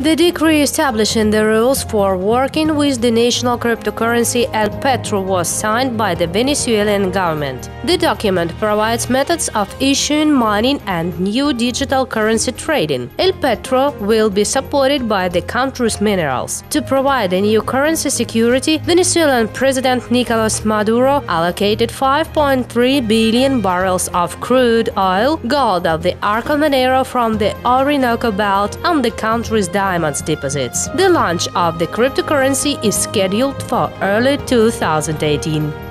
The decree establishing the rules for working with the national cryptocurrency El Petro was signed by the Venezuelan government. The document provides methods of issuing, mining, and new digital currency trading. El Petro will be supported by the country's minerals. To provide a new currency security, Venezuelan President Nicolas Maduro allocated 5.3 billion barrels of crude oil, gold of the Arco from the Orinoco Belt, and the country's diamonds deposits. The launch of the cryptocurrency is scheduled for early 2018.